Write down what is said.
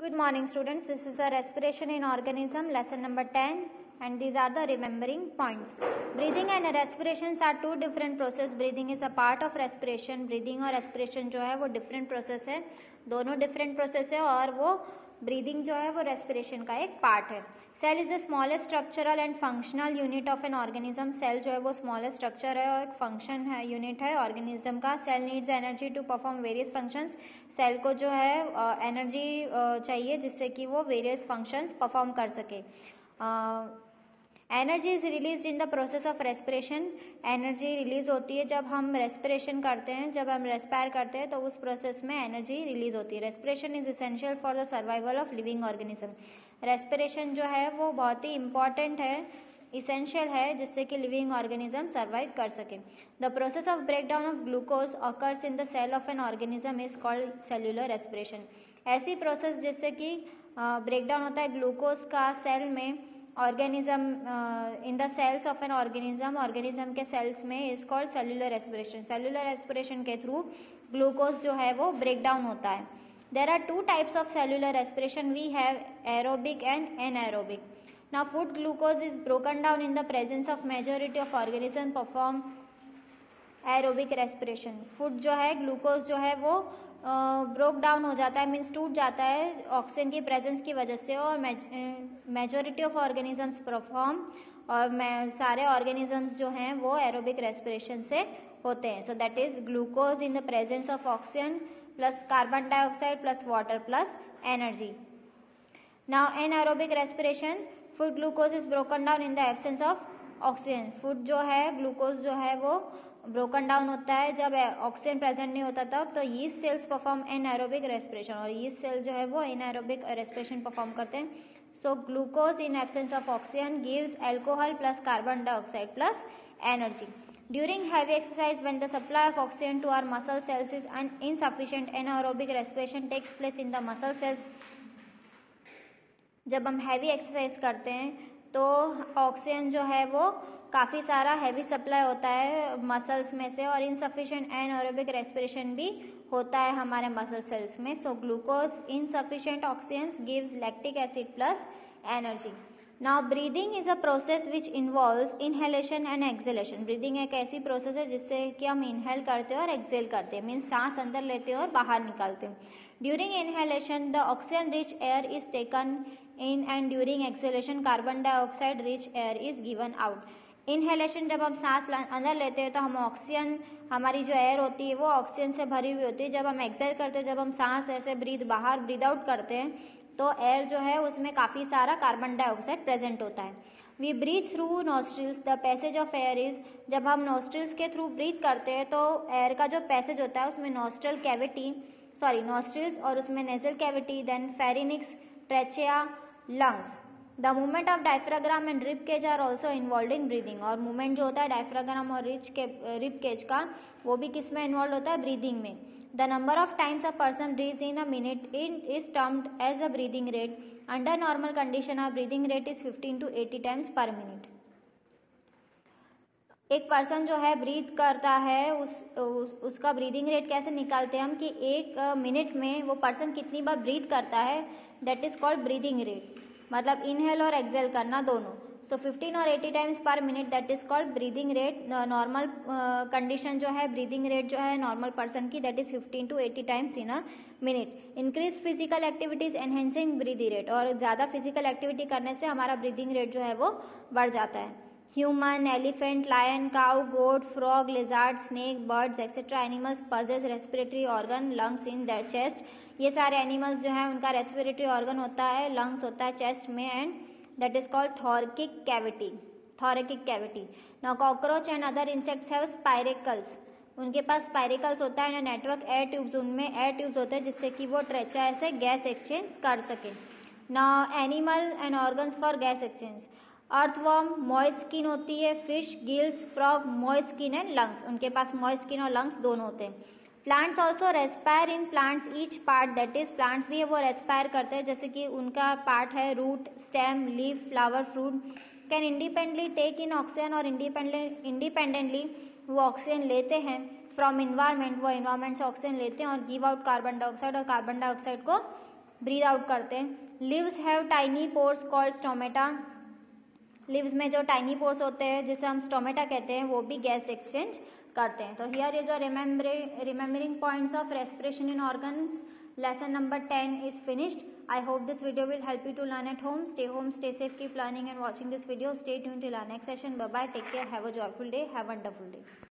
Good morning students. This is the respiration in organism lesson number 10 and these are the remembering points. Breathing and respirations are two different process. Breathing is a part of respiration. Breathing और respiration जो है वो different process है दोनों different process है और वो breathing जो है वो रेस्पिरेशन का एक पार्ट है। Cell is the smallest structural and functional unit of an organism cell जो है वो स्मॉलेस्ट स्ट्रक्चर है और एक फ़ंक्शन है यूनिट है। ऑर्गेनिज्म का cell needs energy to perform various functions cell को जो है एनर्जी uh, uh, चाहिए जिससे कि वो वेरियस फ़ंक्शंस परफॉर्म कर सके। Uh, energy is release in the process of respiration energy release होती है जब हम रेस्पिरेशन करते हैं। जब हम रेस्पायर करते हैं तो उस प्रोसेस में एनर्जी रिलीज़ होती है। Respiration is essential for the survival of living organism respiration जो है, वो बहुत ही इंपॉर्टेंट है इसेंशियल है, जिससे कि लिविंग ऑर्गेनिज्म सर्वाइव कर सके। The process of break down of glucose occurs in the cell of an organism is called cellular respiration ऐसी प्रोसेस जिससे कि ब्रेकडाउन होता है ग्लूकोज का सेल में organism in the cells of an organism organism के सेल्स में is called cellular respiration cellular respiration के थ्रू ग्लूकोज जो है वो ब्रेक डाउन होता है. There are two types of cellular respiration we have aerobic and anaerobic now, food glucose is broken down in the presence of majority of organism perform aerobic respiration food जो है glucose जो है वो broke down हो जाता है means टूट जाता है ऑक्सीजन की प्रेजेंस की वजह से और मेजोरिटी ऑफ़ ऑर्गेनिजम्स परफॉर्म और सारे ऑर्गेनिजम्स जो हैं वो एरोबिक रेस्पिरेशन से होते हैं। So that is glucose in the presence of oxygen plus carbon dioxide plus water plus energy now anaerobic respiration food glucose is broken down in the absence of oxygen food जो है glucose जो है वो broken down होता है, जब oxygen present नहीं होता तब तो ये cells perform anaerobic respiration और ये सेल जो है वो इन एरोबिक रेस्पिरेशन परफॉर्म करते हैं। So glucose in absence of oxygen gives alcohol plus carbon dioxide plus energy during heavy exercise when the supply of oxygen to our muscle cells is insufficient aerobic respiration takes place in the muscle cells जब हम heavy exercise करते हैं तो oxygen जो है वो काफ़ी सारा हैवी सप्लाई होता है मसल्स में से और इनसफिशिएंट एरोबिक रेस्पिरेशन भी होता है हमारे मसल सेल्स में। So glucose insufficient oxygen gives lactic acid plus energy now breathing is a process which involve inhalation and exhalation breathing एक ऐसी प्रोसेस है जिससे कि हम इनहेल करते हैं और एक्सेल करते हैं। मीन्स सांस अंदर लेते हैं और बाहर निकालते हैं। During inhalation the oxygen rich air is taken in and during exhalation carbon dioxide rich air is given out inhalation जब हम सांस अंदर लेते हैं तो हम ऑक्सीजन, हमारी जो एयर होती है, वो ऑक्सीजन से भरी हुई होती है। जब हम एक्सेल करते हैं, जब हम सांस ऐसे ब्रीद बाहर ब्रीद आउट करते हैं तो एयर जो है, उसमें काफ़ी सारा कार्बन डाइऑक्साइड प्रेजेंट होता है। We breathe through nostrils the passage of air is जब हम नोस्ट्रिल्स के थ्रू ब्रीथ करते हैं तो एयर का जो पैसेज होता है, उसमें नोस्ट्रल कैविटी सॉरी नोस्ट्रिल्स और उसमें nasal cavity then pharynx trachea lungs the movement of diaphragm and rib cage are also involve in breathing और मूवमेंट जो होता है डायफ्राग्राम और रिच के रिप केज का वो भी किसमें इन्वॉल्व होता है? ब्रीदिंग में. The number of times a person breathes in a minute in is termed as a breathing rate under normal condition of breathing rate is fifteen to eighty times per minute एक person जो है breathe करता है उस, उस उसका breathing rate कैसे निकालते हैं हम कि एक मिनट में वो पर्सन कितनी बार ब्रीथ करता है? That is called breathing rate मतलब इनहेल और एक्सेल करना दोनों। सो फिफ्टीन 15 और 80 times per minute that is called breathing rate normal condition जो है ब्रीदिंग रेट जो है नॉर्मल पर्सन की that is 15 to eighty times in a minute increase physical activities enhancing breathing rate और ज़्यादा फ़िज़िकल एक्टिविटी करने से हमारा ब्रीदिंग रेट जो है, वो बढ़ जाता है। Human elephant lion cow goat frog lizard snake birds etcetera animals possess respiratory organ lungs in that chest ये सारे एनिमल्स जो हैं, उनका रेस्पिरेटरी ऑर्गन होता है लंग्स होता है चेस्ट में and that is called thoracic cavity thoracic cavity now cockroach and other insects have spiracles उनके पास स्पाइरिकल्स होता है नेटवर्क एयर ट्यूब्स उनमें एयर ट्यूब्स होते हैं, जिससे कि वो ट्रेचा ऐसे गैस एक्सचेंज कर सके. ना animal and organs for gas exchange earthworm मॉय skin होती है फ़िश गिल्स फ्रॉग मॉय स्किन एंड लंग्स उनके पास मॉय स्किन और लंग्स दोनों होते हैं। Plants also respire in plants each part that is plants भी है, वो रेस्पायर करते हैं। जैसे कि उनका पार्ट है root stem leaf flower fruit can independently take in oxygen और इंडिपेंडेंटली वो ऑक्सीजन लेते हैं। फ्रॉम इन्वायरमेंट वो इन्वायरमेंट से ऑक्सीजन लेते हैं और गिव आउट कार्बन डाइऑक्साइड और कार्बन डाइऑक्साइड को ब्रीद आउट करते हैं। Leaves have tiny pores called stomata leaves में जो टाइनी पोर्स होते हैं, जिसे हम स्टोमेटा कहते हैं, वो भी गैस एक्सचेंज करते हैं। तो here is a remembering points of respiration in organs lesson number ten is finished I hope this video will help you to learn at home stay home stay safe keep planning and watching this video stay to to learn exception bye take care have a joyful day have wonderful day